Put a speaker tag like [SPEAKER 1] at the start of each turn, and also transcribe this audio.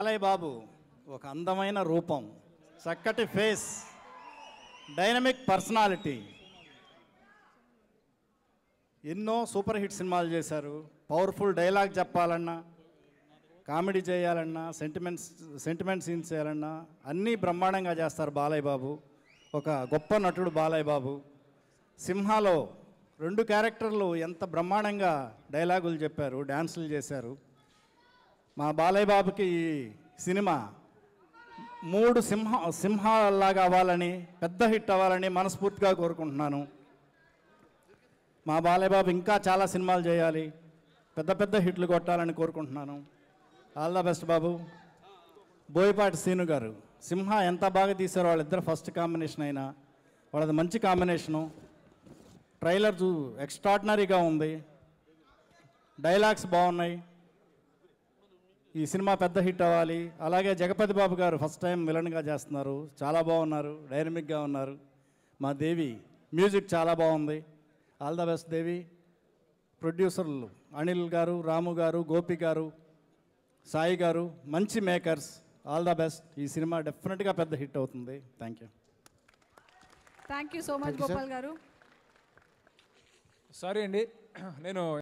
[SPEAKER 1] బాలయ్య బాబు ఒక అందమైన రూపం చక్కటి ఫేస్ డైనమిక్ పర్సనాలిటీ. ఎన్నో సూపర్ హిట్ సినిమాలు చేశారు. పవర్ఫుల్ డైలాగ్ చెప్పాలన్నా కామెడీ చేయాలన్నా సెంటిమెంట్స్ సెంటిమెంట్ సీన్స్ చేయాలన్నా అన్నీ బ్రహ్మాండంగా చేస్తారు బాలయ్య బాబు. ఒక గొప్ప నటుడు బాలయ్య బాబు. సింహాలో రెండు క్యారెక్టర్లు ఎంత బ్రహ్మాండంగా డైలాగులు చెప్పారు డ్యాన్సులు చేశారు. మా బాలయ్య బాబుకి సినిమా మూడు సింహ సింహాలలాగా అవ్వాలని పెద్ద హిట్ అవ్వాలని మనస్ఫూర్తిగా కోరుకుంటున్నాను. మా బాలయ్య బాబు ఇంకా చాలా సినిమాలు చేయాలి పెద్ద పెద్ద హిట్లు కొట్టాలని కోరుకుంటున్నాను. ఆల్ ద బెస్ట్ బాబు. బోయపాటి సీను గారు సింహ ఎంత బాగా తీశారో వాళ్ళిద్దరు ఫస్ట్ కాంబినేషన్ అయినా వాళ్ళది మంచి కాంబినేషను. ట్రైలర్ చూ ఎక్స్ట్రాడినరీగా ఉంది. డైలాగ్స్ బాగున్నాయి. ఈ సినిమా పెద్ద హిట్ అవ్వాలి. అలాగే జగపతి బాబు గారు ఫస్ట్ టైం విలన్గా చేస్తున్నారు. చాలా బాగున్నారు. డైనమిక్గా ఉన్నారు. మా దేవి మ్యూజిక్ చాలా బాగుంది. All the best Devi. ప్రొడ్యూసర్లు అనిల్ గారు రాము గారు గోపి గారు సాయి గారు మంచి మేకర్స్. All the best. ఈ సినిమా డెఫినెట్గా పెద్ద హిట్ అవుతుంది. Thank you.
[SPEAKER 2] Thank you so much Gopal గారు.
[SPEAKER 3] సారీ అండి. నేను